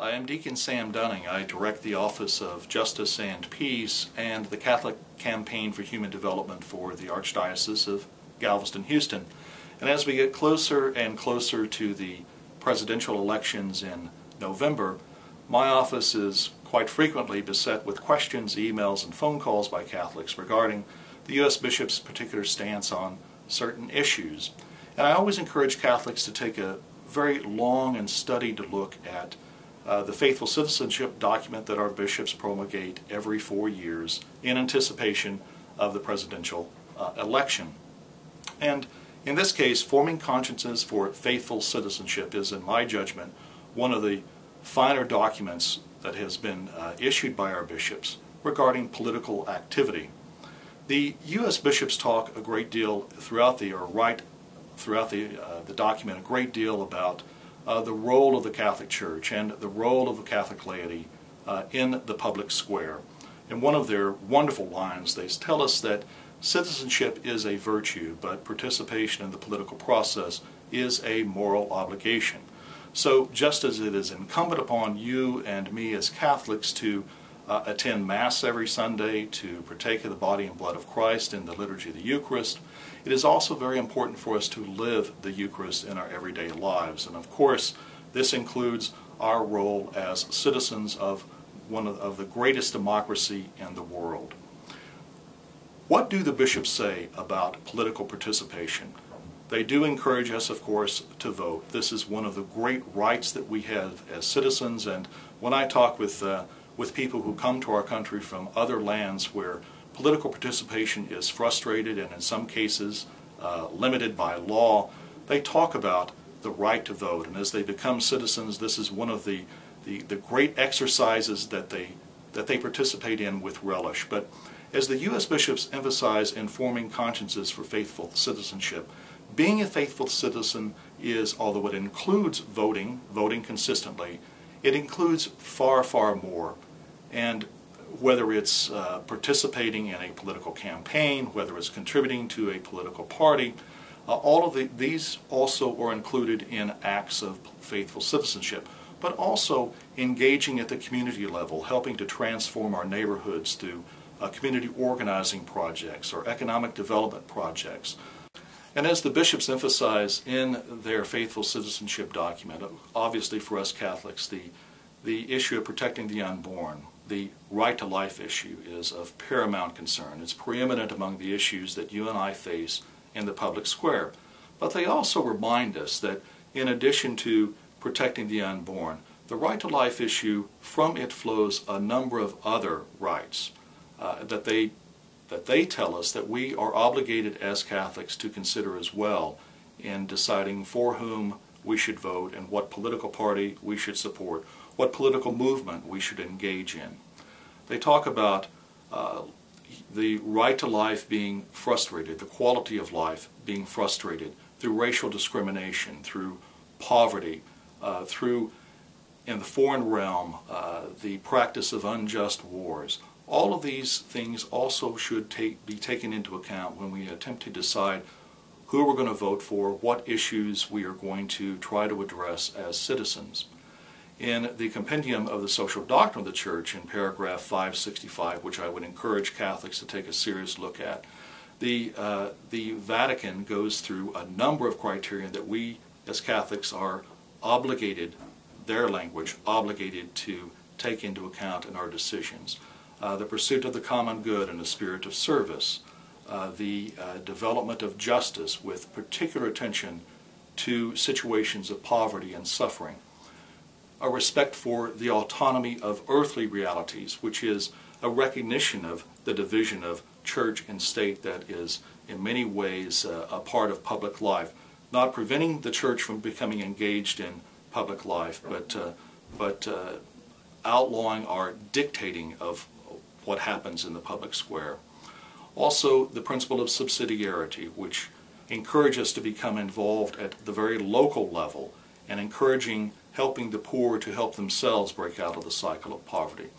I am Deacon Sam Dunning. I direct the Office of Justice and Peace and the Catholic Campaign for Human Development for the Archdiocese of Galveston, Houston. And as we get closer and closer to the presidential elections in November, my office is quite frequently beset with questions, emails, and phone calls by Catholics regarding the U.S. Bishop's particular stance on certain issues. And I always encourage Catholics to take a very long and studied look at uh, the faithful citizenship document that our bishops promulgate every four years in anticipation of the presidential uh, election. And in this case, forming consciences for faithful citizenship is, in my judgment, one of the finer documents that has been uh, issued by our bishops regarding political activity. The U.S. bishops talk a great deal throughout the, or write throughout the, uh, the document a great deal about uh, the role of the Catholic Church and the role of the Catholic laity uh, in the public square. In one of their wonderful lines, they tell us that citizenship is a virtue, but participation in the political process is a moral obligation. So just as it is incumbent upon you and me as Catholics to uh, attend Mass every Sunday, to partake of the body and blood of Christ in the liturgy of the Eucharist, it is also very important for us to live the Eucharist in our everyday lives. And of course, this includes our role as citizens of one of, of the greatest democracy in the world. What do the bishops say about political participation? They do encourage us, of course, to vote. This is one of the great rights that we have as citizens. And when I talk with, uh, with people who come to our country from other lands where political participation is frustrated and in some cases uh, limited by law, they talk about the right to vote. And as they become citizens, this is one of the, the, the great exercises that they, that they participate in with relish. But as the U.S. bishops emphasize in forming consciences for faithful citizenship, being a faithful citizen is, although it includes voting, voting consistently, it includes far, far more. And whether it's uh, participating in a political campaign, whether it's contributing to a political party, uh, all of the, these also are included in acts of faithful citizenship, but also engaging at the community level, helping to transform our neighborhoods through uh, community organizing projects or economic development projects. And as the bishops emphasize in their faithful citizenship document, obviously for us Catholics, the, the issue of protecting the unborn, the right to life issue is of paramount concern. It's preeminent among the issues that you and I face in the public square. But they also remind us that in addition to protecting the unborn, the right to life issue, from it flows a number of other rights uh, that, they, that they tell us that we are obligated as Catholics to consider as well in deciding for whom we should vote and what political party we should support what political movement we should engage in. They talk about uh, the right to life being frustrated, the quality of life being frustrated through racial discrimination, through poverty, uh, through, in the foreign realm, uh, the practice of unjust wars. All of these things also should take, be taken into account when we attempt to decide who we're going to vote for, what issues we are going to try to address as citizens in the Compendium of the Social Doctrine of the Church in paragraph 565, which I would encourage Catholics to take a serious look at. The, uh, the Vatican goes through a number of criteria that we as Catholics are obligated, their language, obligated to take into account in our decisions. Uh, the pursuit of the common good and the spirit of service, uh, the uh, development of justice with particular attention to situations of poverty and suffering, a respect for the autonomy of earthly realities, which is a recognition of the division of church and state that is in many ways uh, a part of public life, not preventing the church from becoming engaged in public life, but, uh, but uh, outlawing or dictating of what happens in the public square. Also, the principle of subsidiarity, which encourages us to become involved at the very local level and encouraging helping the poor to help themselves break out of the cycle of poverty.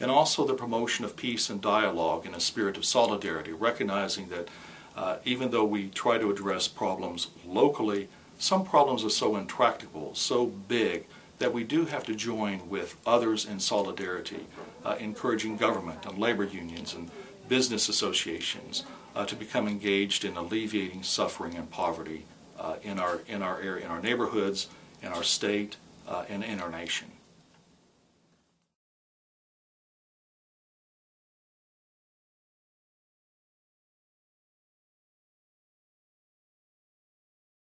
And also the promotion of peace and dialogue in a spirit of solidarity, recognizing that uh, even though we try to address problems locally, some problems are so intractable, so big, that we do have to join with others in solidarity, uh, encouraging government and labor unions and business associations uh, to become engaged in alleviating suffering and poverty uh, in our in our area, in our neighborhoods, in our state, uh, and in our nation.